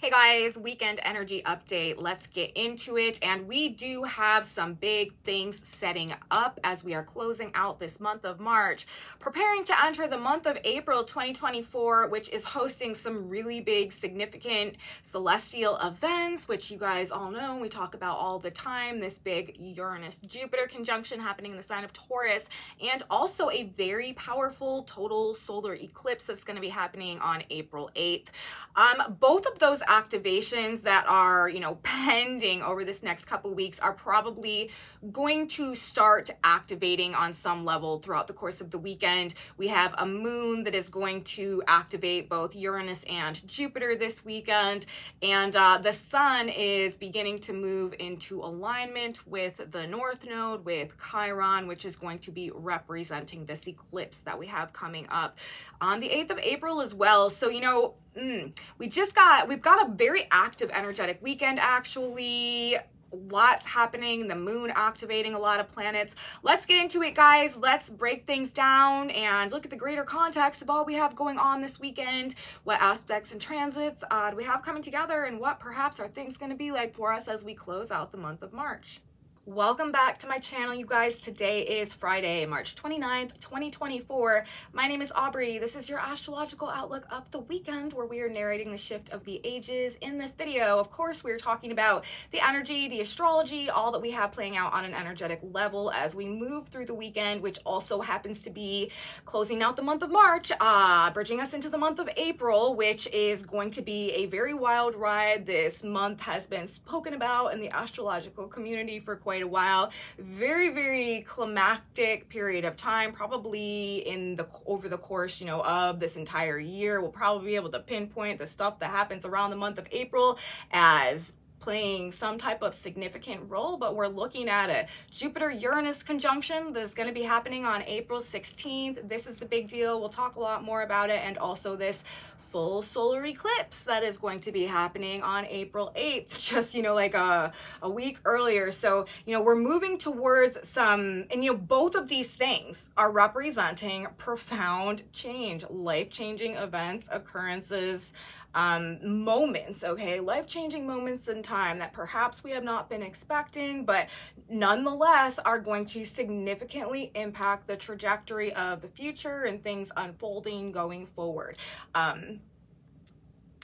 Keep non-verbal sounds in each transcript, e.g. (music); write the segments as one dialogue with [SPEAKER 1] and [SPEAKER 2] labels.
[SPEAKER 1] Hey guys, weekend energy update. Let's get into it. And we do have some big things setting up as we are closing out this month of March, preparing to enter the month of April 2024, which is hosting some really big, significant celestial events, which you guys all know we talk about all the time. This big Uranus Jupiter conjunction happening in the sign of Taurus, and also a very powerful total solar eclipse that's going to be happening on April 8th. Um, both of those activations that are, you know, pending over this next couple weeks are probably going to start activating on some level throughout the course of the weekend. We have a moon that is going to activate both Uranus and Jupiter this weekend, and uh, the sun is beginning to move into alignment with the North Node, with Chiron, which is going to be representing this eclipse that we have coming up on the 8th of April as well. So, you know, Mm, we just got, we've got a very active, energetic weekend actually. Lots happening. The moon activating a lot of planets. Let's get into it guys. Let's break things down and look at the greater context of all we have going on this weekend. What aspects and transits uh, do we have coming together and what perhaps are things going to be like for us as we close out the month of march Welcome back to my channel, you guys. Today is Friday, March 29th, 2024. My name is Aubree. This is your astrological outlook of the weekend where we are narrating the shift of the ages. In this video, of course, we're talking about the energy, the astrology, all that we have playing out on an energetic level as we move through the weekend, which also happens to be closing out the month of March, uh, bridging us into the month of April, which is going to be a very wild ride. This month has been spoken about in the astrological community for quite quite a while. Very, very climactic period of time, probably in the over the course, you know, of this entire year. We'll probably be able to pinpoint the stuff that happens around the month of April as playing some type of significant role, but we're looking at a Jupiter-Uranus conjunction that's going to be happening on April 16th. This is a big deal. We'll talk a lot more about it, and also this full solar eclipse that is going to be happening on April 8th, (laughs) just, you know, like a, a week earlier. So, you know, we're moving towards some, and, you know, both of these things are representing profound change, life-changing events, occurrences, um, moments, okay, life changing moments in time that perhaps we have not been expecting, but nonetheless are going to significantly impact the trajectory of the future and things unfolding going forward. Um,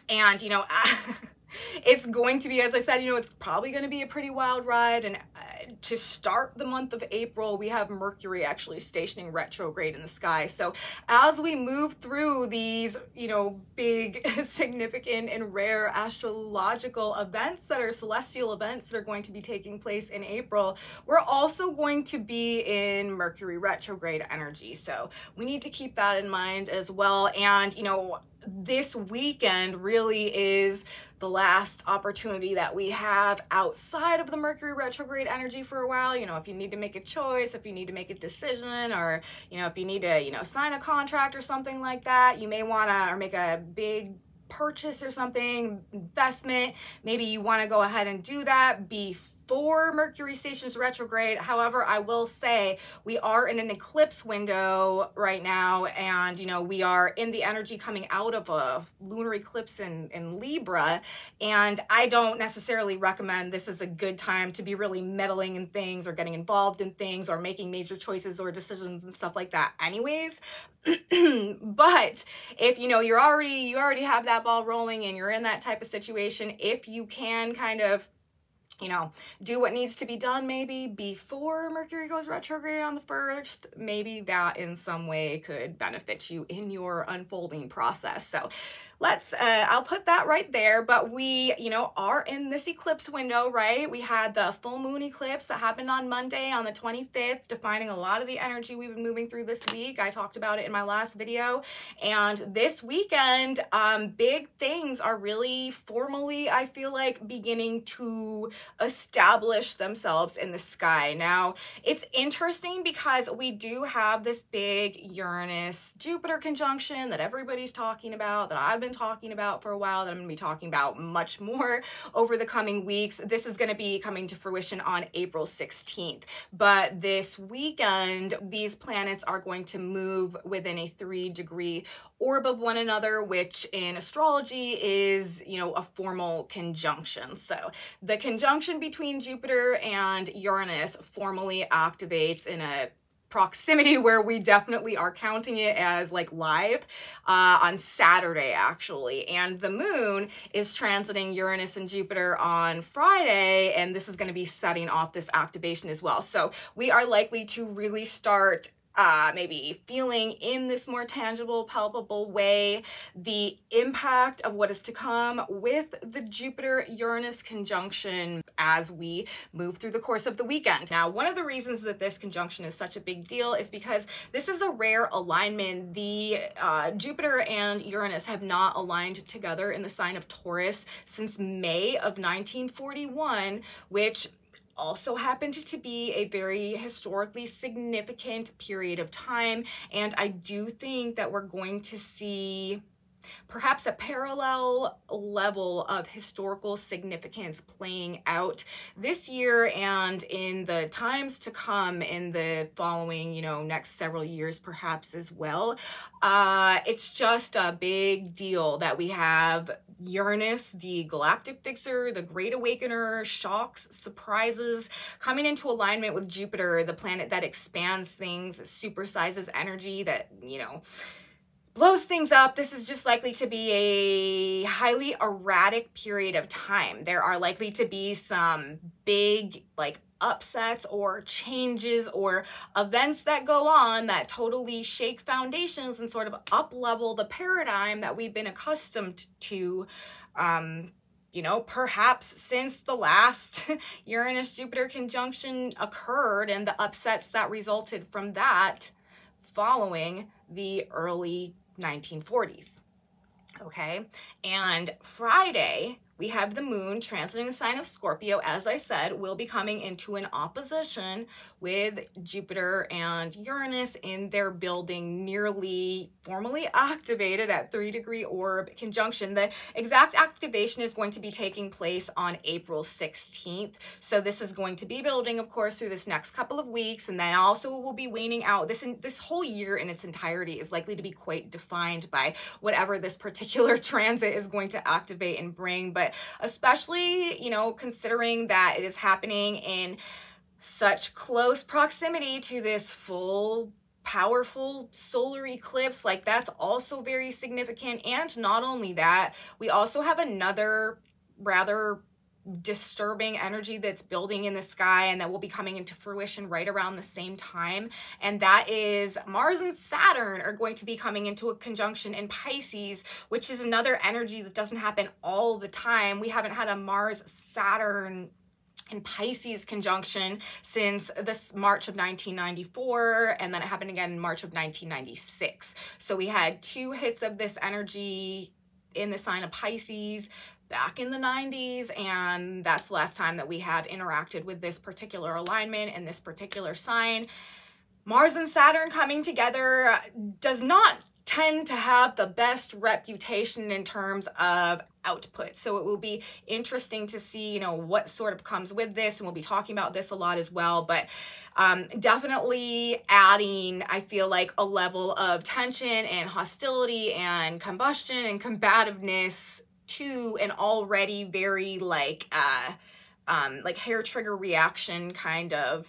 [SPEAKER 1] and, you know, (laughs) it's going to be, as I said, you know, it's probably going to be a pretty wild ride. And uh, to start the month of April, we have Mercury actually stationing retrograde in the sky. So as we move through these, you know, big, (laughs) significant, and rare astrological events that are celestial events that are going to be taking place in April, we're also going to be in Mercury retrograde energy. So we need to keep that in mind as well. And, you know, this weekend really is the last opportunity that we have outside of the Mercury retrograde energy for a while. You know, if you need to make a choice, if you need to make a decision, or, you know, if you need to, you know, sign a contract or something like that, you may want to, or make a big purchase or something, investment, maybe you want to go ahead and do that before before Mercury stations retrograde. However, I will say we are in an eclipse window right now, and you know, we are in the energy coming out of a lunar eclipse in, in Libra. And I don't necessarily recommend this is a good time to be really meddling in things or getting involved in things or making major choices or decisions and stuff like that, anyways. (clears throat) but if you know you're already you already have that ball rolling and you're in that type of situation if you can kind of you know, do what needs to be done maybe before Mercury goes retrograde on the first. Maybe that in some way could benefit you in your unfolding process. So let's, uh, I'll put that right there. But we, you know, are in this eclipse window, right? We had the full moon eclipse that happened on Monday on the 25th, defining a lot of the energy we've been moving through this week. I talked about it in my last video. And this weekend, um, big things are really formally, I feel like, beginning to establish themselves in the sky. Now, it's interesting because we do have this big Uranus Jupiter conjunction that everybody's talking about, that I've been talking about for a while, that I'm going to be talking about much more (laughs) over the coming weeks. This is going to be coming to fruition on April 16th. But this weekend, these planets are going to move within a three degree orb of one another, which in astrology is, you know, a formal conjunction. So the conjunction between Jupiter and Uranus formally activates in a proximity (laughs) where we definitely are counting it as like live uh, on Saturday actually. And the moon is transiting Uranus and Jupiter on Friday, and this is going to be setting off this activation as well. So we are likely to really start uh, maybe feeling in this more tangible, palpable way the impact of what is to come with the Jupiter Uranus conjunction as we move through the course of the weekend. Now, one of the reasons that this conjunction is such a big deal is because this is a rare alignment. The uh, Jupiter and Uranus have not aligned together in the sign of Taurus since May of 1941, which also happened to be a very historically significant period of time. And I do think that we're going to see perhaps a parallel level of historical significance playing out this year and in the times to come in the following, you know, next several years perhaps as well. Uh, it's just a big deal that we have Uranus, the galactic fixer, the great awakener, shocks, surprises, coming into alignment with Jupiter, the planet that expands things, supersizes energy that, you know, blows things up. This is just likely to be a highly erratic period of time. There are likely to be some big, like, upsets or changes or events that go on that totally shake foundations and sort of up level the paradigm that we've been accustomed to um, you know, perhaps since the last (laughs) Uranus Jupiter conjunction occurred and the upsets that resulted from that following the early 1940s. Okay, and Friday we have the moon transiting the sign of Scorpio, as I said, will be coming into an opposition with Jupiter and Uranus in their building nearly formally activated at three degree orb conjunction. The exact activation is going to be taking place on April 16th. So this is going to be building, of course, through this next couple of weeks, and then also will be waning out. This, in, this whole year in its entirety is likely to be quite defined by whatever this particular (laughs) transit is going to activate and bring. But but especially, you know, considering that it is happening in such close proximity to this full powerful solar eclipse like that's also very significant. And not only that we also have another rather disturbing energy that's building in the sky and that will be coming into fruition right around the same time. And that is Mars and Saturn are going to be coming into a conjunction in Pisces, which is another energy that doesn't happen all the time. We haven't had a Mars Saturn and Pisces conjunction since this March of 1994, and then it happened again in March of 1996. So we had two hits of this energy in the sign of Pisces back in the 90s and that's the last time that we have interacted with this particular alignment and this particular sign. Mars and Saturn coming together does not tend to have the best reputation in terms of output. So it will be interesting to see, you know, what sort of comes with this. And we'll be talking about this a lot as well. But um, definitely adding, I feel like, a level of tension and hostility and combustion and combativeness to an already very like uh um like hair trigger reaction kind of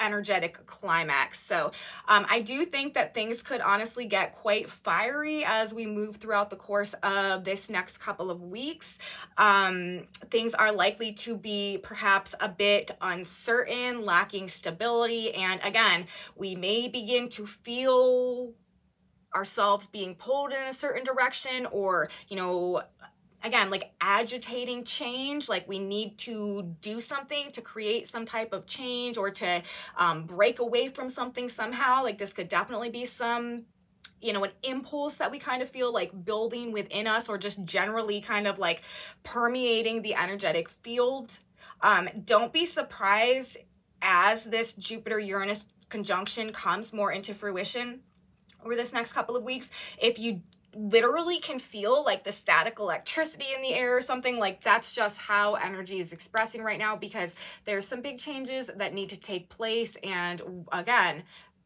[SPEAKER 1] energetic climax. So um, I do think that things could honestly get quite fiery as we move throughout the course of this next couple of weeks. Um, things are likely to be perhaps a bit uncertain, lacking stability. And again, we may begin to feel ourselves being pulled in a certain direction or, you know, again like agitating change like we need to do something to create some type of change or to um, break away from something somehow. Like this could definitely be some you know an impulse that we kind of feel like building within us or just generally kind of like permeating the energetic field. Um, don't be surprised as this jupiter uranus conjunction comes more into fruition over this next couple of weeks. If you literally can feel like the static electricity in the air or something like that's just how energy is expressing right now because there's some big changes that need to take place and again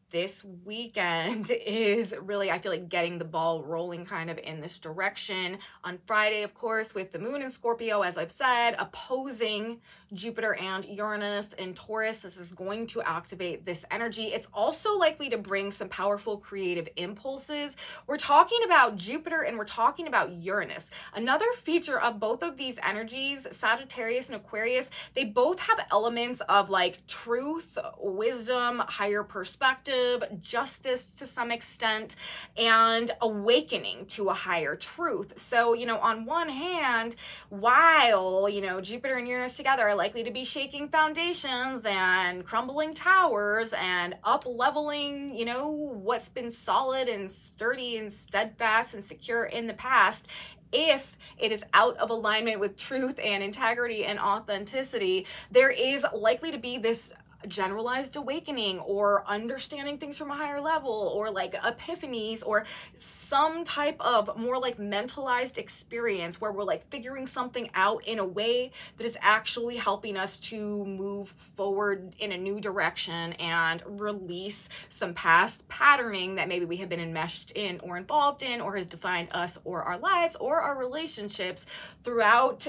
[SPEAKER 1] this weekend (laughs) is really, I feel like, getting the ball rolling kind of in this direction. On Friday, of course, with the moon in Scorpio, as I've said, opposing Jupiter and Uranus in Taurus. This is going to activate this energy. It's also likely to bring some powerful creative impulses. We're talking about Jupiter and we're talking about Uranus. Another feature of both of these energies, Sagittarius and Aquarius, they both have elements of like truth, wisdom, higher perspective justice to some extent, and awakening to a higher truth. So, you know, on one hand, while, you know, Jupiter and Uranus together are likely to be shaking foundations and crumbling towers and up leveling, you know, what's been solid and sturdy and steadfast and secure in the past, if it is out of alignment with truth and integrity and authenticity, there is likely to be this generalized awakening or understanding things from a higher level or like epiphanies or some type of more like mentalized experience where we're like figuring something out in a way that is actually helping us to move forward in a new direction and release some past patterning that maybe we have been enmeshed in or involved in or has defined us or our lives or our relationships throughout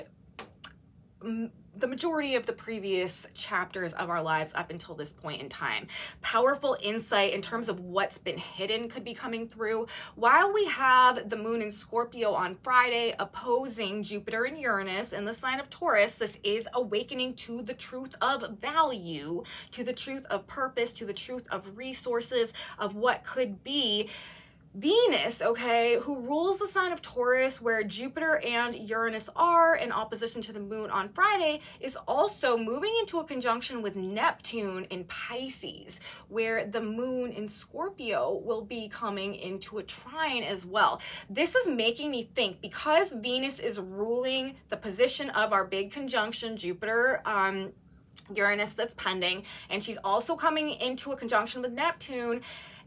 [SPEAKER 1] the majority of the previous chapters of our lives up until this point in time. Powerful insight in terms of what's been hidden could be coming through. While we have the moon in Scorpio on Friday opposing Jupiter and Uranus in the sign of Taurus, this is awakening to the truth of value, to the truth of purpose, to the truth of resources, of what could be. Venus, okay, who rules the sign of Taurus, where Jupiter and Uranus are in opposition to the moon on Friday, is also moving into a conjunction with Neptune in Pisces, where the moon in Scorpio will be coming into a trine as well. This is making me think because Venus is ruling the position of our big conjunction, Jupiter, um, Uranus that's pending, and she's also coming into a conjunction with Neptune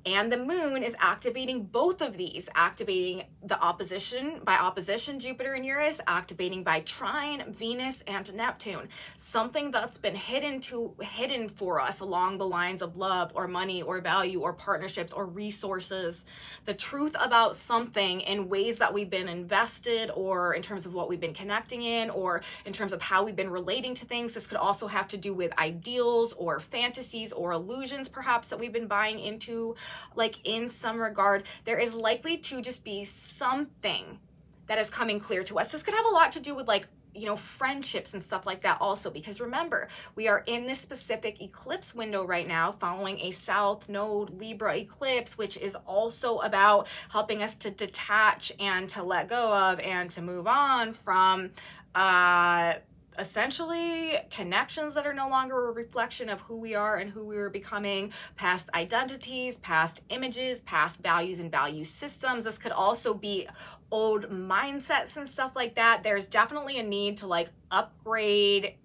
[SPEAKER 1] and the moon is activating both of these, activating the opposition by opposition Jupiter and Uranus, activating by trine Venus and Neptune. Something that's been hidden to hidden for us along the lines of love or money or value or partnerships or resources. The truth about something in ways that we've been invested or in terms of what we've been connecting in or in terms of how we've been relating to things. This could also have to do with ideals or fantasies or illusions perhaps that we've been buying into like in some regard, there is likely to just be something that is coming clear to us. This could have a lot to do with like you know, friendships and stuff like that also. Because remember, we are in this specific eclipse window right now following a South Node Libra eclipse, which is also about helping us to detach and to let go of and to move on from uh essentially connections that are no longer a reflection of who we are and who we are becoming, past identities, past images, past values and value systems. This could also be old mindsets and stuff like that. There's definitely a need to like upgrade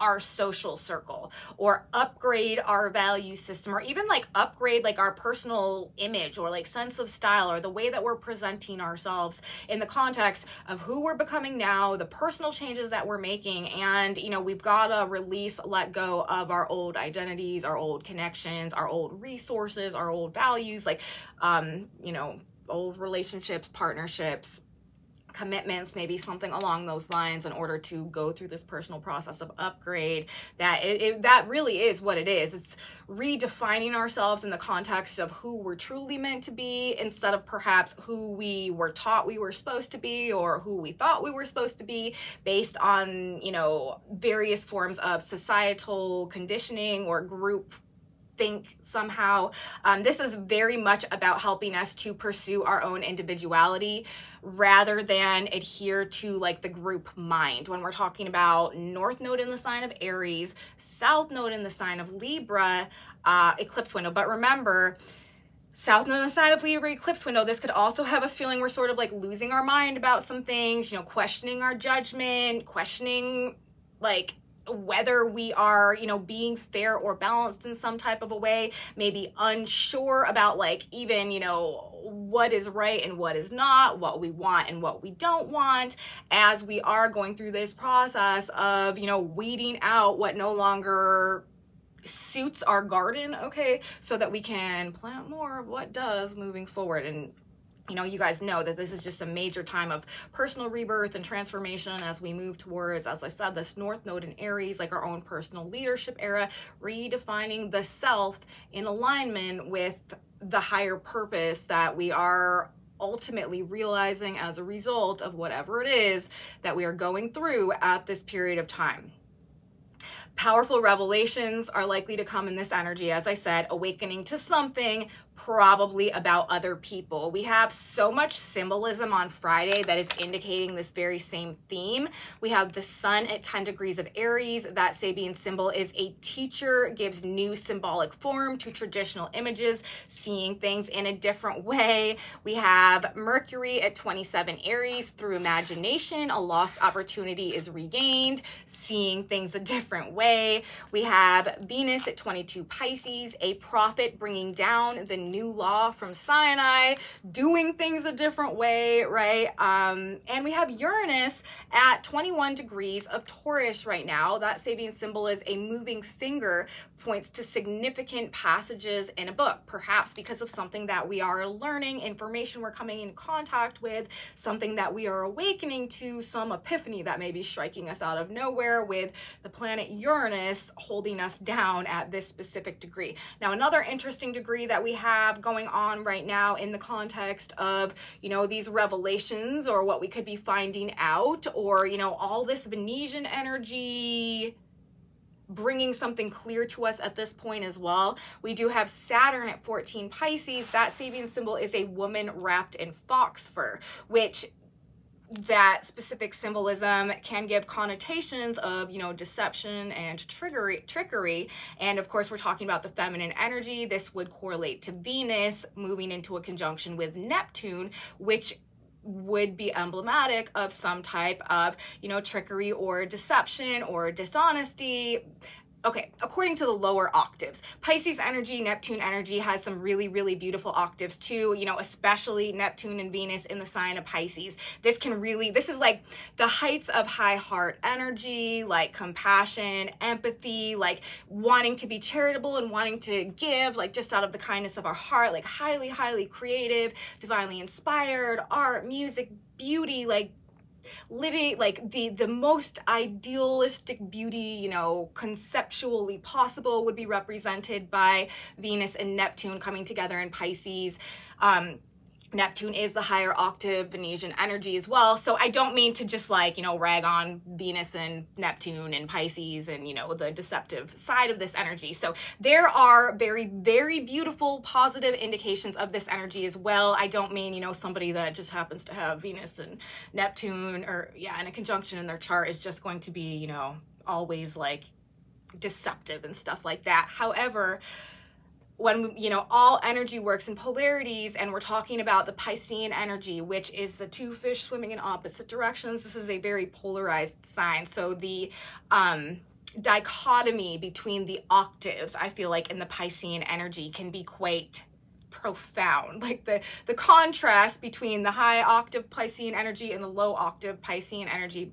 [SPEAKER 1] our social circle or upgrade our value system or even like upgrade like our personal image or like sense of style or the way that we're presenting ourselves in the context of who we're becoming now the personal changes that we're making and you know we've got to release let go of our old identities our old connections our old resources our old values like um you know old relationships partnerships commitments, maybe something along those lines in order to go through this personal process of upgrade. That it, it, that really is what it is. It's redefining ourselves in the context of who we're truly meant to be instead of perhaps who we were taught we were supposed to be or who we thought we were supposed to be based on, you know, various forms of societal conditioning or group think somehow. Um, this is very much about helping us to pursue our own individuality rather than adhere to like the group mind. When we're talking about North Node in the sign of Aries, South Node in the sign of Libra, uh, eclipse window. But remember, South Node in the sign of Libra eclipse window, this could also have us feeling we're sort of like losing our mind about some things, you know, questioning our judgment, questioning like whether we are, you know, being fair or balanced in some type of a way, maybe unsure about like even, you know, what is right and what is not, what we want and what we don't want, as we are going through this process of, you know, weeding out what no longer suits our garden, okay, so that we can plant more of what does moving forward. And you know, you guys know that this is just a major time of personal rebirth and transformation as we move towards, as I said, this North Node in Aries, like our own personal leadership era, redefining the self in alignment with the higher purpose that we are ultimately realizing as a result of whatever it is that we are going through at this period of time. Powerful revelations are likely to come in this energy, as I said, awakening to something, probably about other people. We have so much symbolism on Friday that is indicating this very same theme. We have the sun at 10 degrees of Aries. That Sabian symbol is a teacher, gives new symbolic form to traditional images, seeing things in a different way. We have Mercury at 27 Aries. Through imagination, a lost opportunity is regained, seeing things a different way. We have Venus at 22 Pisces, a prophet bringing down the new law from Sinai, doing things a different way, right? Um, and we have Uranus at 21 degrees of Taurus right now. That Sabian symbol is a moving finger, points to significant passages in a book, perhaps because of something that we are learning, information we're coming in contact with, something that we are awakening to, some epiphany that may be striking us out of nowhere with the planet Uranus holding us down at this specific degree. Now, another interesting degree that we have going on right now in the context of, you know, these revelations or what we could be finding out or, you know, all this Venusian energy bringing something clear to us at this point as well. We do have Saturn at 14 Pisces. That Sabian symbol is a woman wrapped in fox fur, which that specific symbolism can give connotations of you know deception and trickery trickery and of course we're talking about the feminine energy this would correlate to venus moving into a conjunction with neptune which would be emblematic of some type of, you know, trickery or deception or dishonesty Okay, according to the lower octaves, Pisces energy, Neptune energy has some really, really beautiful octaves too, you know, especially Neptune and Venus in the sign of Pisces. This can really, this is like the heights of high heart energy, like compassion, empathy, like wanting to be charitable and wanting to give, like just out of the kindness of our heart, like highly, highly creative, divinely inspired, art, music, beauty, like living like the the most idealistic beauty you know conceptually possible would be represented by venus and neptune coming together in pisces. Um Neptune is the higher octave Venusian energy as well. So I don't mean to just like, you know, rag on Venus and Neptune and Pisces and, you know, the deceptive side of this energy. So there are very, very beautiful positive indications of this energy as well. I don't mean, you know, somebody that just happens to have Venus and Neptune or, yeah, in a conjunction in their chart is just going to be, you know, always like deceptive and stuff like that. However, when you know all energy works in polarities and we're talking about the piscean energy which is the two fish swimming in opposite directions this is a very polarized sign. So the um dichotomy between the octaves i feel like in the piscean energy can be quite profound. (laughs) Like the the contrast between the high octave piscean energy and the low octave piscean energy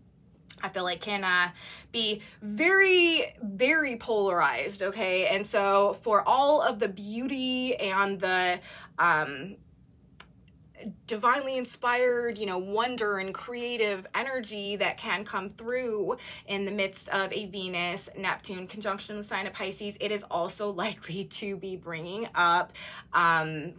[SPEAKER 1] I feel like can uh, be very, very polarized, okay? And so for all of the beauty and the um, divinely inspired, you know, wonder and creative energy that can come through in the midst of a Venus Neptune conjunction the sign of Pisces, it is also (laughs) likely to be bringing up um,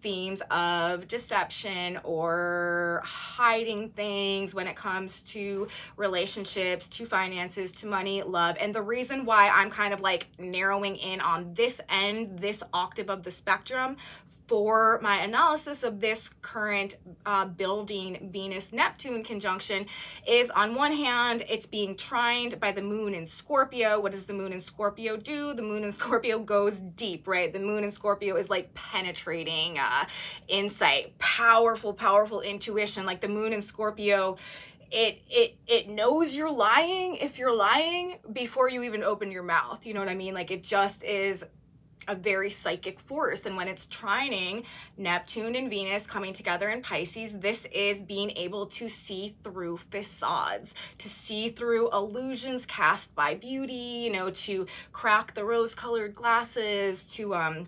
[SPEAKER 1] themes of deception or hiding things when it comes to relationships, to finances, to money, love. And the reason why I'm kind of like narrowing in on this end, this octave of the spectrum for my analysis of this current uh, building Venus Neptune conjunction is on one hand, it's being trined by the moon in Scorpio. What does the moon in Scorpio do? The moon in Scorpio goes deep, right? The moon in Scorpio is like penetrating uh, insight, powerful, powerful intuition. Like the moon in Scorpio it it it knows you're lying if you're lying before you even open your mouth you know what i mean like it just is a very psychic force. And when it's trining Neptune and Venus coming together in Pisces, this is being able to see through facades, to see through illusions cast by beauty, you know, to crack the rose colored glasses, to, um,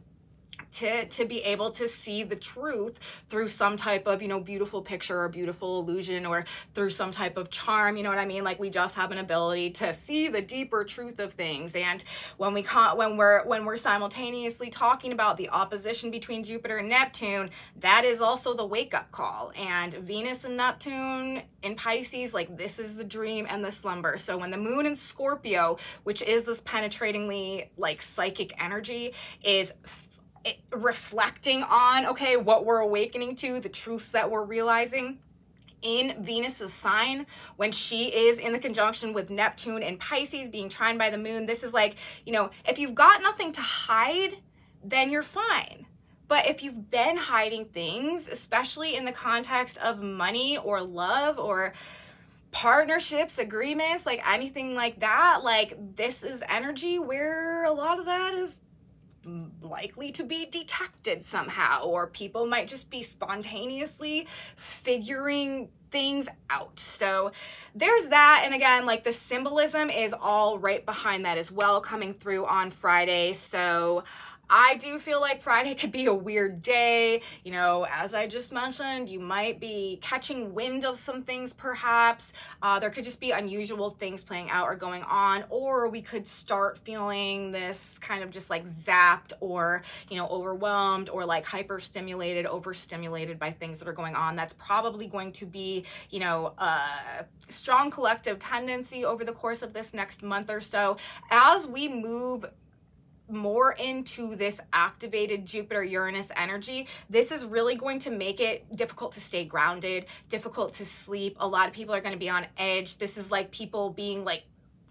[SPEAKER 1] to to be able to see the truth through some type of you know beautiful picture or beautiful illusion or through some type of charm you know what i mean? Like we just have an ability to see the deeper truth of things. And when we con- when we're when we're simultaneously talking about the opposition between jupiter and neptune that is also the wake up call. And venus and neptune in pisces like this is the dream and the slumber. So when the moon in scorpio which is this penetratingly like psychic energy is reflecting on, okay, what we're awakening to, the truths that we're realizing in Venus's sign when she is in the conjunction with Neptune and Pisces being trined by the moon. This is like, you know, if you've got nothing to hide, then you're fine. But if you've been hiding things, especially in the context of money or love or partnerships, agreements, like anything like that, like this is energy where a lot of that is likely to be detected somehow, or people might just be spontaneously figuring things out. So there's that. And again, like the symbolism is all right behind that as well, coming through on Friday. So I do feel like Friday (laughs) could be a weird day. You know, as I just mentioned, you might be catching wind of some things perhaps. Uh, there could just be unusual things playing out or going on, or we could start feeling this kind of just like zapped or, you know, overwhelmed or like hyperstimulated, overstimulated by things that are going on. That's probably going to be, you know, a strong collective tendency over the course of this next month or so as we move more into this activated Jupiter Uranus energy, this is really going to make it difficult to stay grounded, difficult to sleep. A lot of people are going to be on edge. This is like people being like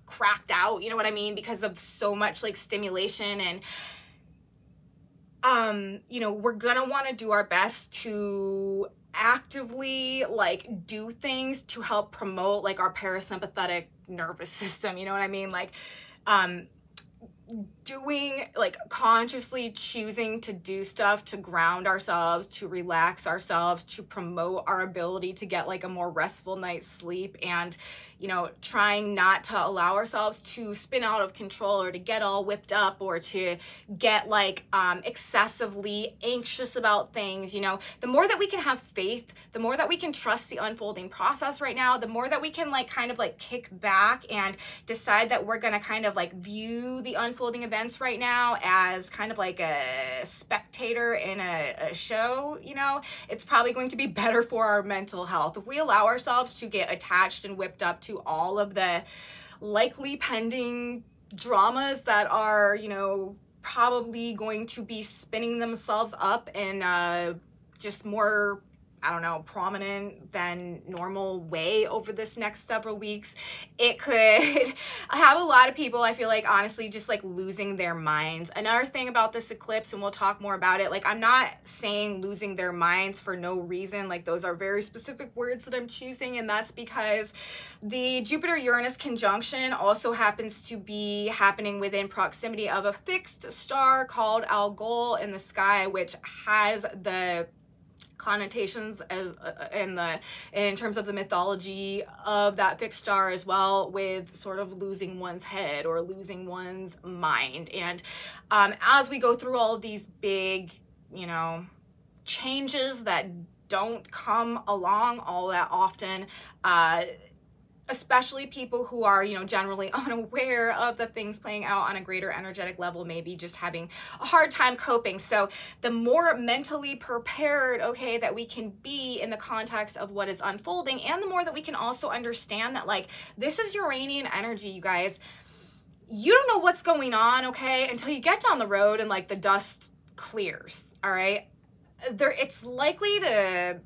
[SPEAKER 1] cracked out, you know what I mean, because of so much like stimulation and um, you know, we're going to want to do our best to actively like do things to help promote like our parasympathetic nervous (laughs) system, you know what I mean? Like um doing like consciously choosing to do stuff to ground ourselves to relax ourselves to promote our ability to get like a more restful night's sleep and you know trying not to allow ourselves to spin out of control or to get all whipped up or to get like um, excessively anxious about things you know? The more that we can have faith the more that we can trust the unfolding process right now the more that we can like kind of like kick back and decide that we're gonna kind of like view the unfolding event right now as kind of like a spectator in a, a show, you know, it's probably going to be (laughs) better for our mental health. If we allow ourselves to get attached and whipped up to all of the likely pending dramas that are, you know, probably going to be spinning themselves up in uh, just more I don't know, prominent than normal way over this next several weeks, it could (laughs) have a lot of people, I feel like, honestly, just like losing their minds. Another thing about this eclipse, and we'll talk more about it, like, I'm not saying losing their minds for no reason. Like, those are very specific words that I'm choosing, and that's because the Jupiter Uranus conjunction also happens to be happening within proximity of a fixed star called Algol in the sky, which has the connotations as uh, in the in terms of the mythology of that fixed star as well with sort of losing one's head or losing one's mind. And um, as we go through all of these big you know changes that don't come along all that often uh, especially people who are, you know, generally (laughs) unaware of the things playing out on a greater energetic level, maybe just having a hard time coping. So the more mentally prepared, okay, that we can be in the context of what is unfolding, and the more that we can also understand that, like, this is Uranian energy, you guys. You don't know what's going on, okay, until you get down the road and like the dust clears, all right? There, it's likely to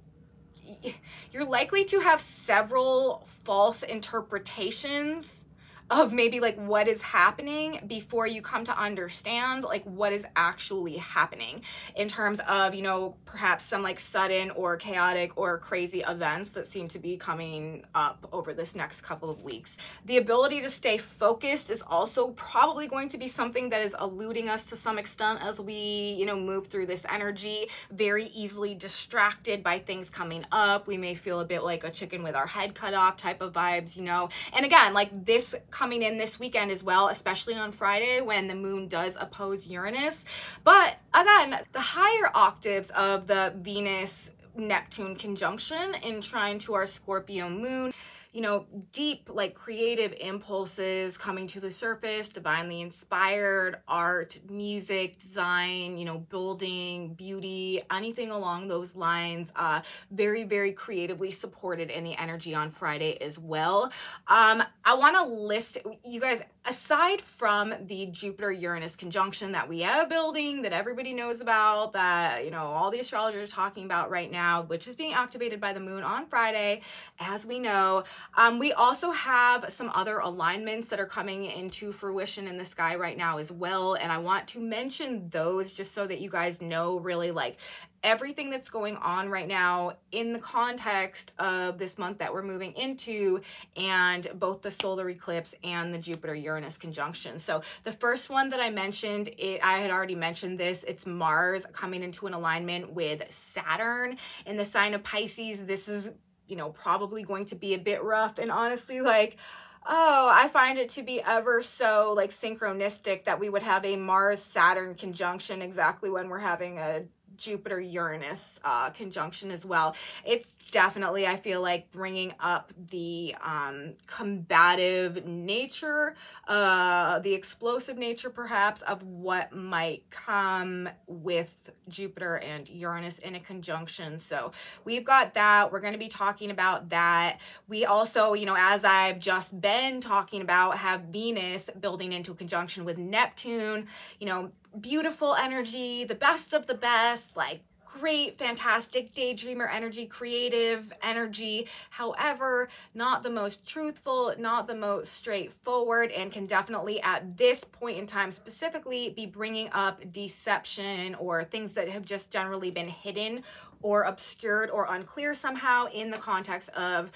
[SPEAKER 1] you're likely to have several false interpretations of maybe like what is happening before you come to understand like what is actually happening in terms of, you know, perhaps some like sudden or chaotic or crazy events that seem to be coming up over this next couple of weeks. The ability to stay focused is also probably going to be something that is eluding us to some extent as we, you know, move through this energy, very easily distracted by things coming up. We may feel a bit like a chicken with our head cut off type of vibes, you know. And again, like this coming in this weekend as well, especially on Friday when the moon does oppose Uranus. But again, the higher octaves of the Venus Neptune conjunction in trine to our Scorpio moon you know, deep, like creative impulses coming to the surface, divinely inspired art, music, design, you know, building, beauty, anything along those lines. Uh, very, very creatively supported in the energy on Friday as well. Um, I want to list you guys, aside from the Jupiter Uranus conjunction that we have building that everybody knows about, that, you know, all the astrologers are talking about right now, which is being activated by the moon on Friday, as we know. Um, we also have some other alignments that are coming into fruition in the sky right now as well. And I want to mention those just so that you guys know really like everything that's going on right now in the context of this month that we're moving into and both the solar eclipse and the Jupiter Uranus conjunction. So the first one that I mentioned, it, I had already mentioned this, it's Mars coming into an alignment with Saturn in the sign of Pisces. This is you know, probably going to be a bit rough. And honestly, like, oh, I find it to be ever so like synchronistic that we would have a Mars Saturn conjunction exactly when we're having a Jupiter Uranus uh, conjunction as well. It's definitely, I feel like, bringing up the um, combative nature, uh, the explosive nature, perhaps, of what might come with Jupiter and Uranus in a conjunction. So we've got that. We're going to be talking about that. We also, you know, as I've just been talking about, have Venus building into a conjunction with Neptune, you know, beautiful energy, the best of the best, like great, fantastic daydreamer energy, creative energy. However, not the most truthful, not the most straightforward, and can definitely at this point in time specifically be bringing up deception or things that have just generally been hidden or obscured or unclear somehow in the context of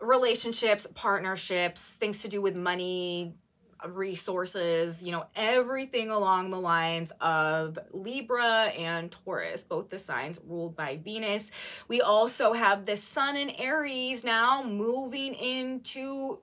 [SPEAKER 1] relationships, partnerships, things to do with money, resources, you know, everything along the lines of Libra and Taurus, both the signs ruled by Venus. We also have the sun in Aries now moving into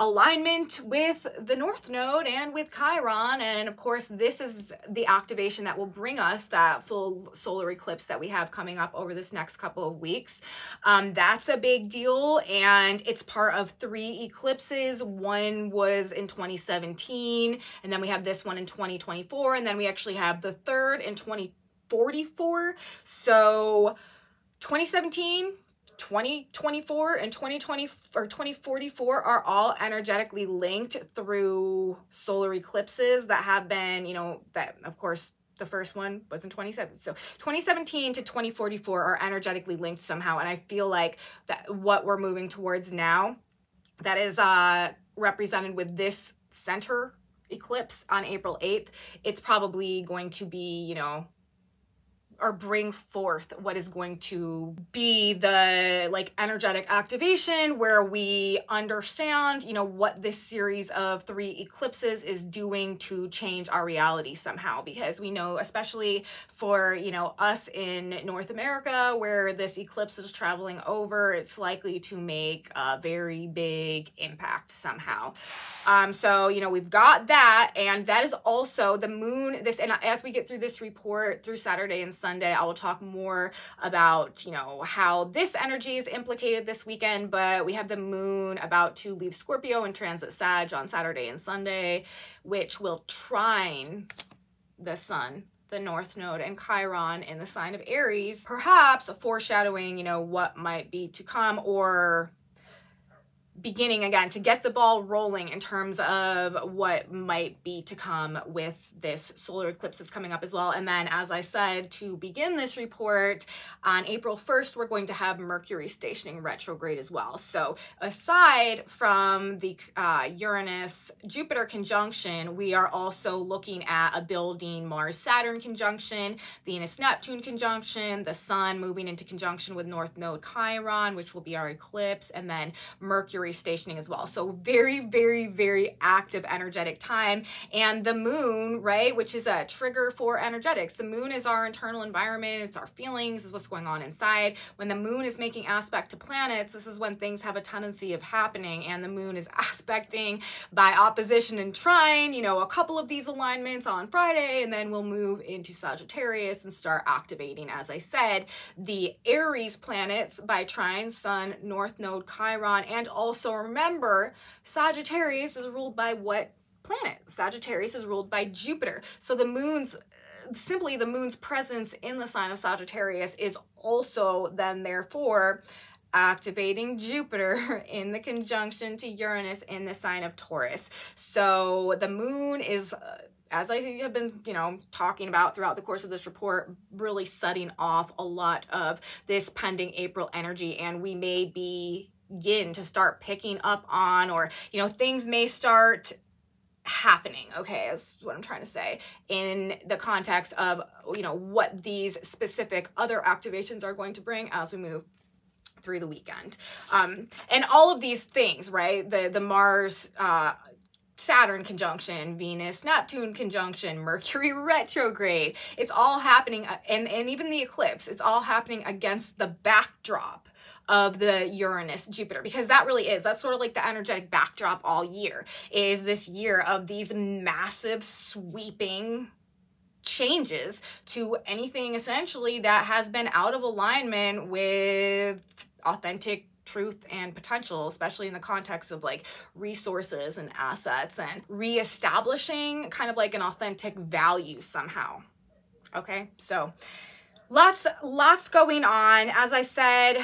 [SPEAKER 1] alignment with the North Node and with Chiron. And of course, this is the activation that will bring us that full solar eclipse that we have coming up over this next couple of weeks. Um, that's a big deal. And it's part of three eclipses. One was in 2017, and then we have this one in 2024, and then we actually have the third in 2044. So 2017, 2024 and 2020 or 2044 are all energetically linked through solar eclipses that have been, you know, that of course the first one was in 27 so 2017 to 2044 are energetically linked somehow and i feel like that what we're moving towards now that is uh represented with this center eclipse on april 8th it's probably going to be you know or bring forth what is going to be the like energetic activation where we understand, you know, what this series of three eclipses is doing to change our reality somehow because we know especially for, you know, us in North America where this eclipse is traveling over, it's likely to make a very big impact somehow. Um so, you know, we've got that and that is also the moon this and as we get through this report through Saturday and Sunday Sunday. I will talk more about, you know, how this energy is implicated this weekend, but we have the moon about to leave Scorpio and transit Sag on Saturday and Sunday, which will trine the sun the North Node and Chiron in the sign of Aries, perhaps foreshadowing, you know, what might be to come or beginning again to get the ball rolling in terms of what might be to come with this solar eclipse that's coming up as well. And then, as I said, to begin this report on April 1st, we're going to have Mercury stationing retrograde as well. So, aside from the uh, Uranus Jupiter conjunction, we are also looking at a building Mars Saturn conjunction, Venus Neptune conjunction, the Sun moving into conjunction with North Node Chiron, which will be our eclipse, and then Mercury stationing as well. So, very, very, very active, energetic time. And the moon, right, which is a trigger for energetics. The moon is our internal environment, it's our feelings, is what's going on inside. When the moon is making aspect to planets, this is when things have a tendency of happening, and the moon is (laughs) aspecting by opposition and trine, you know, a couple of these alignments on Friday, and then we'll move into Sagittarius and start activating, as I said, the Aries planets by trine, Sun, North Node, Chiron, and also remember, Sagittarius is ruled by what planet? Sagittarius is ruled by Jupiter. So the moon's simply the moon's presence in the sign of Sagittarius is also then therefore activating Jupiter (laughs) in the conjunction to Uranus in the sign of Taurus. So the moon is uh, as I have been, you know, talking about throughout the course of this report, really setting off a lot of this pending April energy and we may begin to start picking up on or, you know, things may start happening okay is what i'm trying to say in the context of you know what these specific other activations are going to bring as we move through the weekend um and all of these things right the the mars uh Saturn conjunction, Venus, Neptune conjunction, Mercury (laughs) retrograde. It's all happening, uh, and, and even the eclipse, it's all happening against the backdrop of the Uranus Jupiter because that really is that's sort of like the energetic backdrop all year is this year of these massive sweeping changes to anything essentially that has been out of alignment with authentic truth and potential, especially in the context of like resources and assets and reestablishing kind of like an authentic value somehow. Okay, so lots, lots going on. As I said,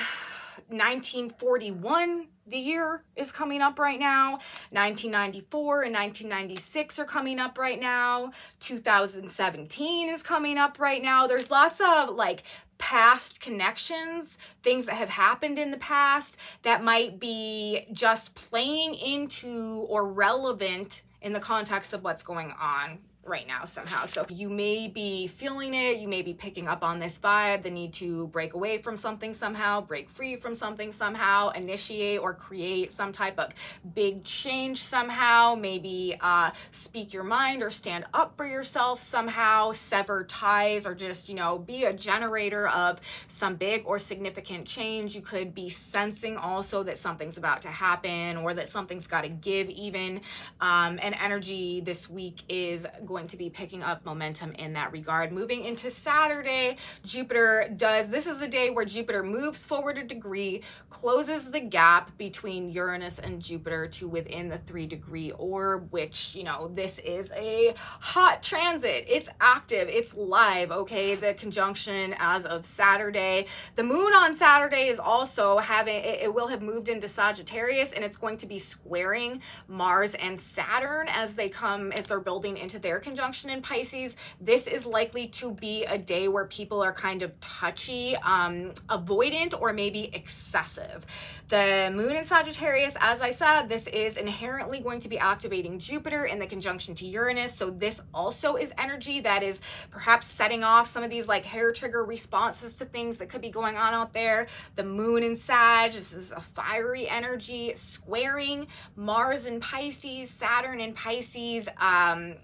[SPEAKER 1] 1941 the year is coming up right now. 1994 and 1996 are coming up right now. 2017 is coming up right now. There's lots of like past connections things that have happened in the past that might be just playing into or relevant in the context of what's going on right now somehow. So you may be feeling it, you may be picking up on this vibe, the need to break away from something somehow, break free from something somehow, initiate or create some type of big change somehow, maybe uh, speak your mind or stand up for yourself somehow, sever ties or just, you know, be a generator of some big or significant change. You could be sensing also that something's about to happen or that something's got to give even. Um, and energy this week is going going to be picking up momentum in that regard. Moving into Saturday, Jupiter does, this is the day where Jupiter moves forward a degree, closes the gap between Uranus and Jupiter to within the three degree orb, which, you know, this is a hot transit. It's active, it's live, okay? The conjunction as of Saturday. The moon on Saturday is also having, it, it will have moved into Sagittarius and it's going to be squaring Mars and Saturn as they come, as they're building into their conjunction in Pisces, this is likely to be a day where people are kind of touchy, um, avoidant, or maybe excessive. The moon in Sagittarius, as I said, this is inherently going to be activating Jupiter in the conjunction to Uranus. So this also is energy that is perhaps setting off some of these like hair trigger responses to things that could be going on out there. The moon in Sag, this is a fiery energy, squaring Mars in Pisces, Saturn in Pisces, um,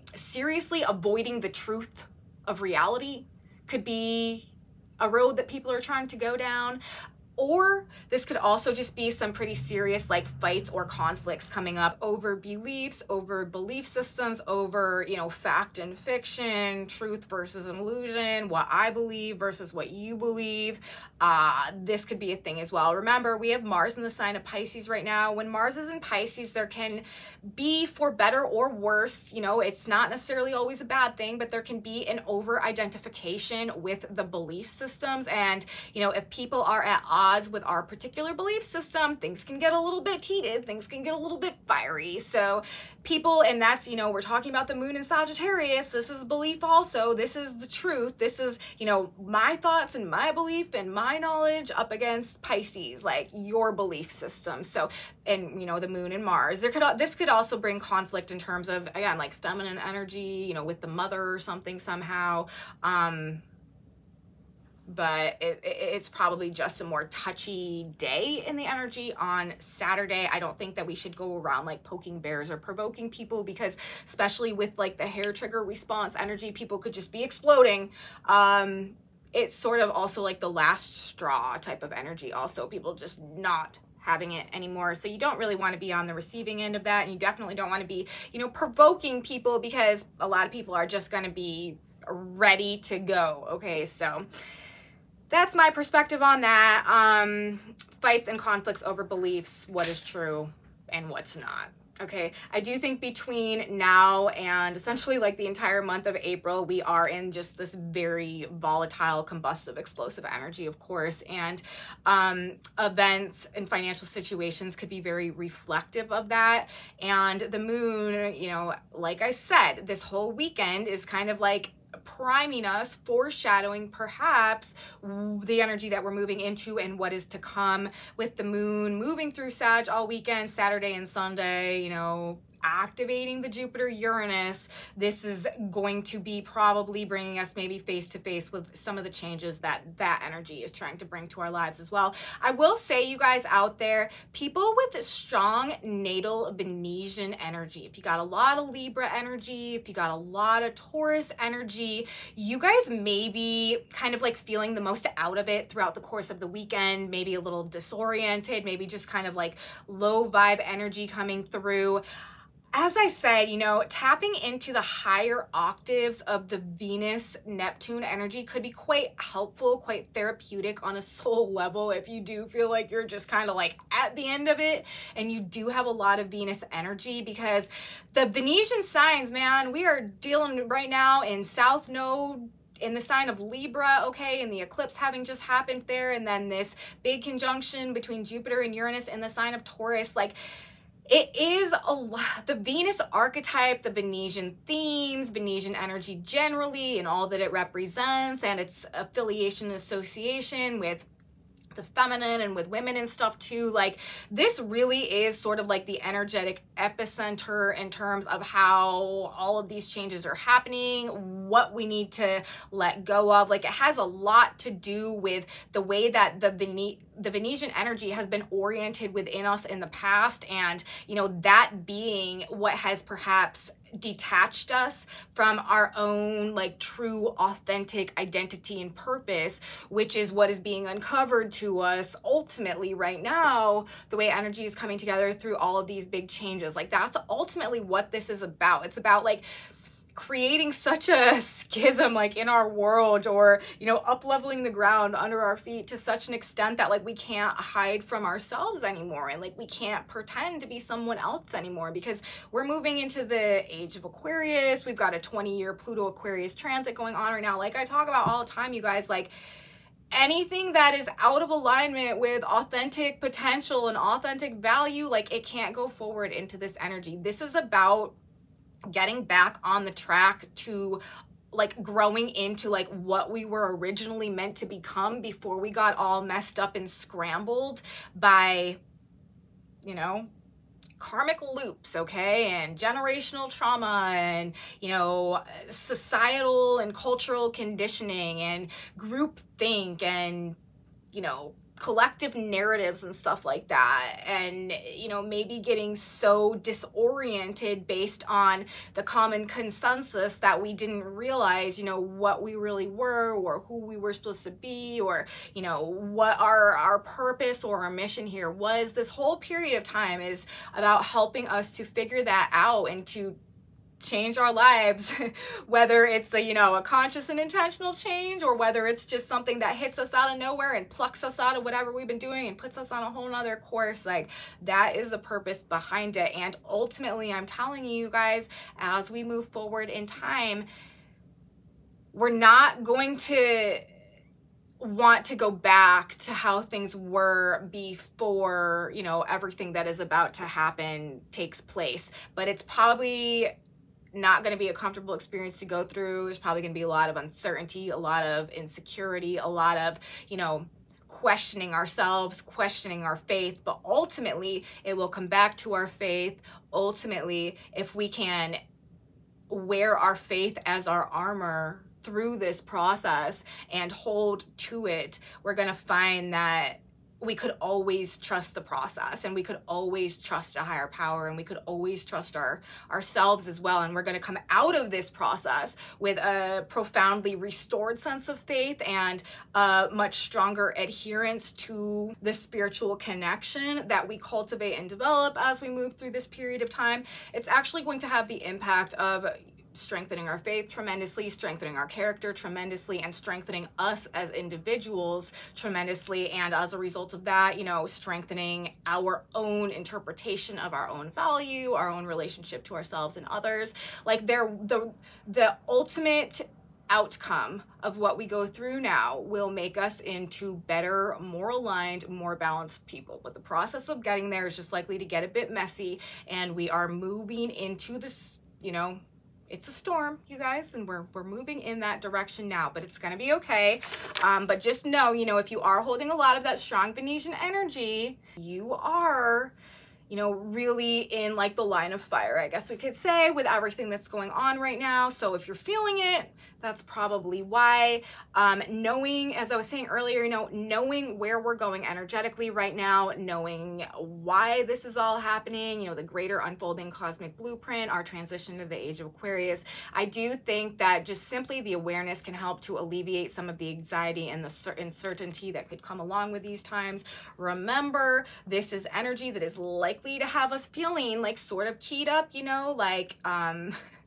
[SPEAKER 1] seriously avoiding the truth of reality could be a road that people are trying to go down. Or this could also just be some pretty serious like fights or conflicts coming up over beliefs, over belief systems, over, you know, fact and fiction, truth versus illusion, what I believe versus what you believe. Uh, this could be a thing as well. Remember, we have Mars in the sign of Pisces right now. When Mars is in Pisces, there can be for better or worse, you know, it's not necessarily always a bad thing, but there can be an over identification with the belief systems. And, you know, if people are at odds odds with our particular belief system, things can get a little bit heated, things can get a little bit fiery. So, people, and that's, you know, we're talking about the moon in Sagittarius. This is belief also. This is the truth. This is, you know, my thoughts and my belief and my knowledge up against Pisces, like your belief system. So, and, you know, the moon and Mars. There could, this could also bring conflict in terms of, again, like feminine energy, you know, with the mother or something somehow. Um, but it, it's probably just a more touchy day in the energy on Saturday. I don't think that we should go around like poking bears or provoking people because, especially with like the hair trigger response energy, people could just be exploding. Um, it's sort of also like the last straw type of energy, also, people just not having it anymore. So you don't really want to be on the receiving end of that. And you definitely don't want to be, you know, provoking people because a lot of people are just going to be ready to go. Okay. So, that's my perspective on that. Um, fights and conflicts over beliefs, what is true and what's not. Okay, I do think between now and essentially like the entire month of April, we are in just this very volatile, combustive, explosive energy, of course. And um, events and financial situations could be very reflective of that. And the moon, you know, like I said, this whole weekend is kind of like priming us, foreshadowing perhaps the energy that we're moving into and what is to come with the moon moving through Sag all weekend, Saturday and Sunday, you know, activating the Jupiter Uranus, this is going to be probably bringing us maybe face to face with some of the changes that that energy is trying to bring to our lives as well. I will say, you guys out there, people with strong natal Venusian energy, if you got a lot of Libra energy, if you got a lot of Taurus energy, you guys may be kind of like feeling the most out of it throughout the course of the weekend, maybe a little disoriented, maybe just kind of like low vibe energy coming through as I said, you know, tapping into the higher octaves of the Venus Neptune energy could be quite helpful, quite therapeutic on a (laughs) soul level if you do feel like you're just kind of like at the end of it and you do have a lot of Venus energy because the Venusian signs, man, we are dealing right now in South Node in the sign of Libra, okay, and the eclipse having just happened there, and then this big conjunction between Jupiter and Uranus in the sign of Taurus, like it is a lot the venus archetype the venusian themes venusian energy generally and all that it represents and its affiliation association with the feminine and with women and stuff too. Like this really is sort of like the energetic epicenter in terms of how all of these changes are happening, what we need to let go of. Like it has a lot to do with the way that the Vene- the Venusian energy has been oriented within us in the past and you know that being what has perhaps detached us from our own like true authentic identity and purpose which is what is being uncovered to us ultimately right now the way energy is coming together through all of these big changes. Like that's ultimately what this is about. It's about like creating such a (laughs) schism like in our world or you know up leveling the ground under our feet to such an extent that like we can't hide from ourselves anymore and like we can't pretend to be someone else anymore because we're moving into the age of aquarius. We've got a 20 year pluto aquarius transit going on right now. Like i talk about all the time you guys like anything that is out of alignment with authentic potential and authentic value like it can't go forward into this energy. This is about getting back on the track to like growing into like what we were originally meant to become before we got all messed up and scrambled by you know karmic loops okay? And generational trauma and you know societal and cultural conditioning and group think and you know collective narratives and stuff like that. And you know maybe getting so disoriented based on the common consensus that we didn't realize you know what we really were or who we were supposed to be or you know what our our purpose or our mission here was. This whole period of time is about helping us to figure that out and to change our lives (laughs) whether it's a you know a conscious and intentional change or whether it's just something that hits us out of nowhere and plucks us out of whatever we've been doing and puts us on a whole nother course like that is the purpose behind it and ultimately i'm telling you guys as we move forward in time we're not going to want to go back to how things were before, you know, everything that is about to happen takes place. But it's probably not going to be a comfortable experience to go through. There's probably going to be a lot of uncertainty, a lot of insecurity, a lot of, you know, questioning ourselves, questioning our faith, but ultimately it will come back to our faith. Ultimately, if we can wear our faith as our armor through this process and hold to it, we're going to find that we could always trust the process and we could always trust a higher power and we could always trust our ourselves as well. And we're going to come out of this process with a profoundly restored sense of faith and a much stronger adherence to the spiritual connection that we cultivate and develop as we move through this period of time. It's actually going to have the impact of strengthening our faith tremendously, strengthening our character tremendously, and strengthening us as individuals tremendously. And as a result of that, you know, strengthening our own interpretation of our own value, our own relationship to ourselves and others. Like they're the the ultimate outcome of what we go through now will make us into better, more aligned, more balanced people. But the process of getting there is just likely to get a bit messy, and we are moving into this, you know, it's a storm, you guys, and we're, we're moving in that direction now, but it's to be okay. Um, but just know, you know, if you are holding a lot of that strong Venusian energy, you are you know, really in like the line of fire, I guess we could say, with everything that's going on right now. So if you're feeling it, that's probably why. Um, knowing, as I was saying earlier, you know, knowing where we're going energetically right now, knowing why this is all happening, you know, the greater unfolding cosmic blueprint, our transition to the age of Aquarius, I do think that just simply the awareness can help to alleviate some of the anxiety and the uncertainty that could come along with these times. Remember, this is energy that is likely to have us feeling like sort of keyed up, you know, like, um, (laughs)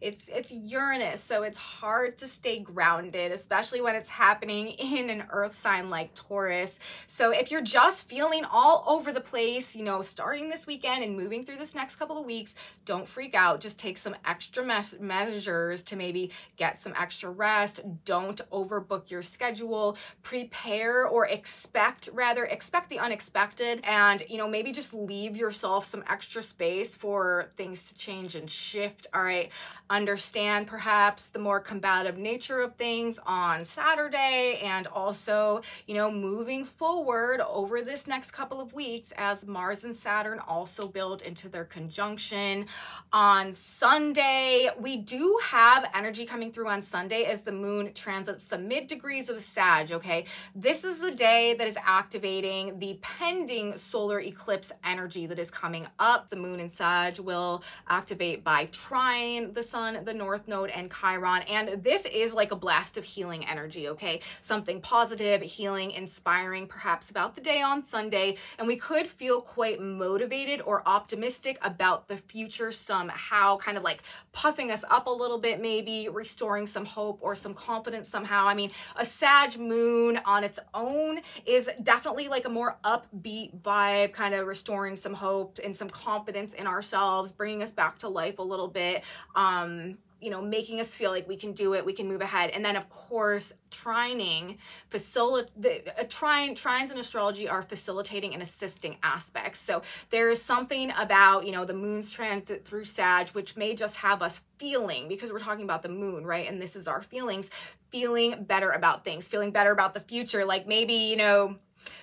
[SPEAKER 1] it's it's Uranus, so it's hard to stay grounded, especially when it's happening (laughs) in an earth sign like Taurus. So if you're just feeling all over the place, you know, starting this weekend and moving through this next couple of weeks, don't freak out. Just take some extra measures to maybe get some extra rest. Don't overbook your schedule. Prepare or expect rather expect the unexpected and, you know, maybe just leave yourself some extra space for things to change and shift. All right understand perhaps the more combative nature of things on Saturday and also, you know, moving forward over this next couple of weeks as Mars and Saturn also build into their conjunction. On Sunday, we do have energy coming through on Sunday as the moon transits the mid degrees of Sag, okay? This is the day that is activating the pending solar eclipse energy that is coming up. The moon and Sag will activate by trine the sun, the north node, and Chiron. And this is like a blast of healing energy, okay? Something positive, healing, inspiring, perhaps about the day on Sunday. And we could feel quite motivated or optimistic about the future somehow, kind of like puffing us up a little bit, maybe restoring some hope or some confidence somehow. I mean, a Sag moon on its own is definitely like a more upbeat vibe, kind of restoring some hope and some confidence in ourselves, bringing us back to life a little bit um, you know, making us feel like we can do it, we can move ahead. And then, of course, trining, facilitate, uh, trine, trines in astrology are facilitating and assisting aspects. So there is something about, you know, the moon's transit through Sag, which may just have us feeling, because we're talking about the moon, right? And this is our feelings, feeling better about things, feeling better about the future. Like maybe, you know,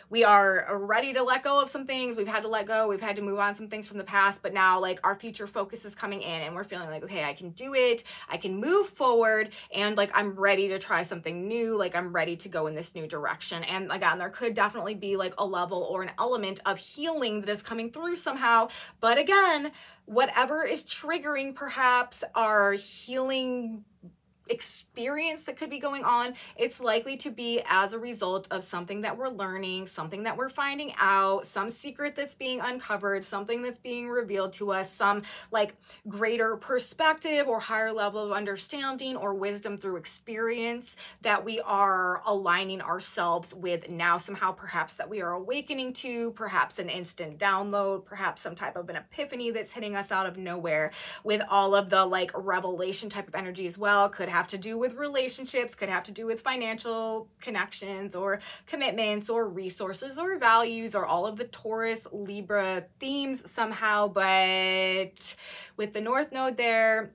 [SPEAKER 1] we are ready to let go of some things. We've had to let go. We've had to move on some things from the past, but now like our future focus is coming in and we're feeling like, okay, I can do it. I can move forward and like I'm ready to try something new. Like I'm ready to go in this new direction. And again, there could definitely be like a level or an element of healing that is coming through somehow. But again, whatever is triggering perhaps our healing experience that could be going on, it's likely to be as a result of something that we're learning, something that we're finding out, some secret that's being uncovered, something that's being revealed to us, some like greater perspective or higher level of understanding or wisdom through experience that we are aligning ourselves with now somehow perhaps that we are awakening to, perhaps an instant download, perhaps some type of an epiphany that's hitting us out of nowhere with all of the like revelation type of energy as well. Could have have to do with relationships, could have to do with financial connections or commitments or resources or values or all of the Taurus Libra themes somehow. But with the North Node there,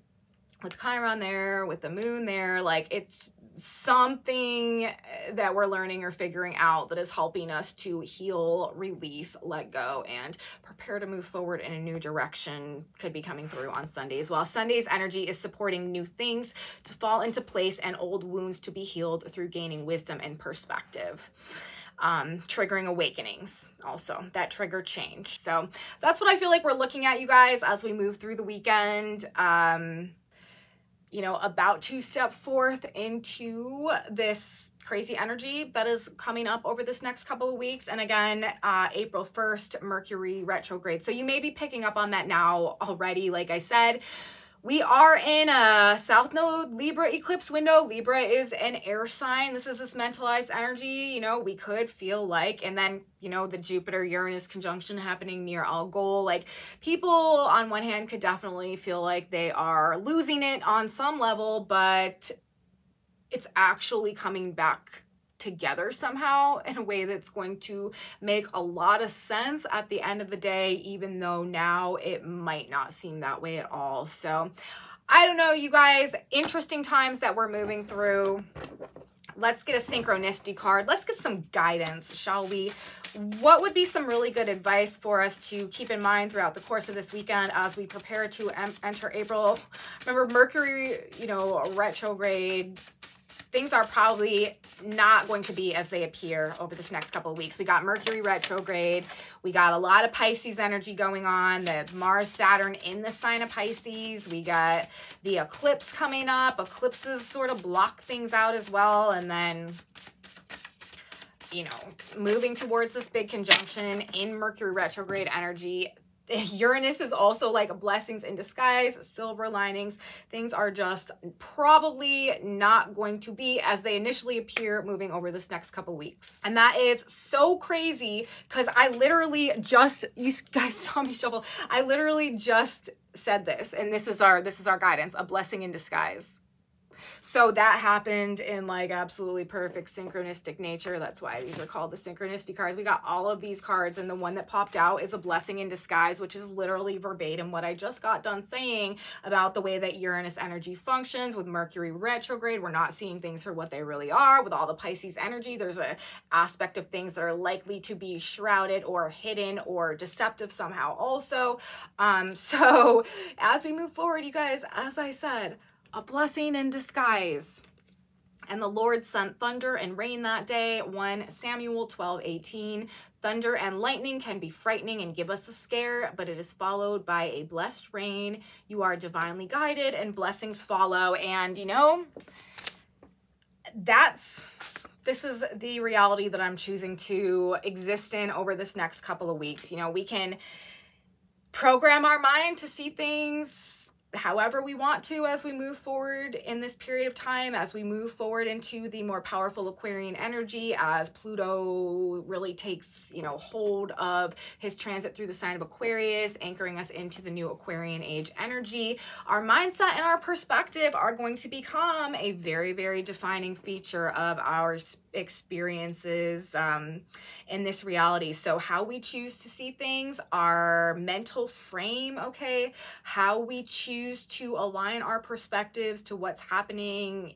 [SPEAKER 1] with Chiron there, with the moon there, like it's something that we're learning or figuring out that is helping us to heal, release, let go, and prepare to move forward in a new direction could be coming through on Sunday as well. Sunday's energy is supporting new things to fall into place and old wounds to be healed through gaining wisdom and perspective. Um, triggering awakenings also that trigger change. So that's what I feel like we're looking at, you guys, as we move through the weekend. Um, you know, about to step forth into this crazy energy that is coming up over this next couple of weeks. And again, uh, April 1st, Mercury retrograde. So you may be picking up on that now already. Like I said, we are in a South Node Libra eclipse window. Libra is an air sign. This is this mentalized energy. You know, we could feel like, and then, you know, the Jupiter Uranus conjunction happening near Algol. Like, people on one hand could definitely feel like they are losing it on some level, but it's actually coming back together somehow in a way that's going to make a lot of sense at the end of the day, even though now it might not seem that way at all. So I don't know, you guys, interesting times that we're moving through. Let's get a synchronicity card. Let's get some guidance, shall we? What would be some really good advice for us to keep in mind throughout the course of this weekend as we prepare to enter April? Remember, Mercury, you know, retrograde things are probably not going to be as they appear over this next couple of weeks. We got Mercury retrograde. We got a lot of Pisces energy going on. The Mars Saturn in the sign of Pisces. We got the eclipse coming up. Eclipses sort of block things out as well. And then you know, moving towards this big conjunction in Mercury retrograde energy, (laughs) Uranus is also like blessings in disguise, silver linings. Things are just probably not going to be as they initially appear moving over this next couple weeks. And that is so crazy because I literally just, you (laughs) guys saw me shuffle, I literally just said this and this is our, this is our guidance, a blessing in disguise. So that happened in like absolutely perfect synchronistic nature. That's why these are called the synchronicity cards. We got all of these cards and the one that popped out is a blessing in disguise, which is literally verbatim what I just got done saying about the way that Uranus energy functions with Mercury retrograde. We're not seeing things for what they really are. With all the Pisces energy, there's a aspect of things that are likely to be shrouded or hidden or deceptive somehow also. Um, (laughs) so as we move forward, you guys, as I said, a blessing in disguise. And the Lord sent thunder and rain that day. 1 Samuel 12, 18. Thunder and lightning can be frightening and give us a scare, but it is followed by a blessed rain. You are divinely guided and blessings follow. And you know, that's this is the reality that I'm choosing to exist in over this next couple of weeks. You know, we can program our mind to see things however we want to as we move forward in this period of time, as we move forward into the more powerful Aquarian energy, as Pluto really takes, you know, hold of his transit through the sign of Aquarius, anchoring us into the new Aquarian age energy. Our mindset and our perspective are going to become a very, very defining feature of our experiences um, in this reality. So, how we choose to see things, our mental frame, okay, how we choose to align our perspectives to what's happening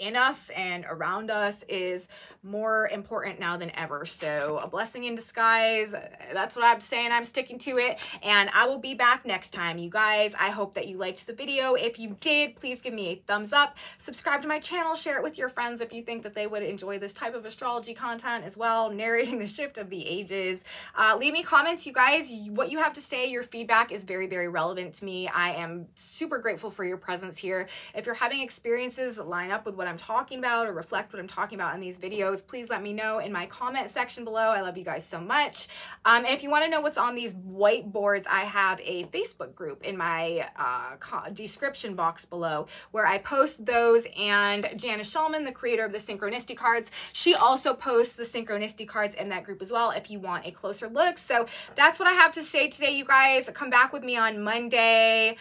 [SPEAKER 1] in us and around us is more important now than ever. So, a blessing in disguise. That's what I'm saying. I'm sticking to it. And I will be back next time. You guys, I hope that you liked the video. If you did, please give me a thumbs up. Subscribe to my channel. Share it with your friends if you think that they would enjoy this type of astrology content as well, narrating the shift of the ages. Uh, leave me comments, you guys. What you have to say, your feedback is very, very relevant to me. I am super grateful for your presence here. If you're having experiences that line up with what I'm talking about or reflect what I'm talking about in these videos, please let me know in my comment section below. I love you guys so much. Um, and if you want to know what's on these whiteboards, I have a Facebook group in my uh, description box below where I post those and Janice Shulman, the creator of the Synchronicity cards, she also posts the Synchronicity cards in that group as well if you want a closer look. So that's what I have to say today, you guys. Come back with me on Monday.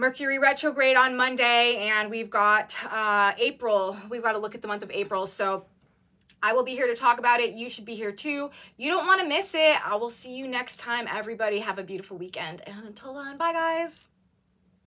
[SPEAKER 1] Mercury retrograde on Monday, and we've got uh, April. We've got to look at the month of April. So I will be here to talk about it. You should be here too. You don't want to miss it. I will see you next time. Everybody have a beautiful weekend. And until then, bye guys.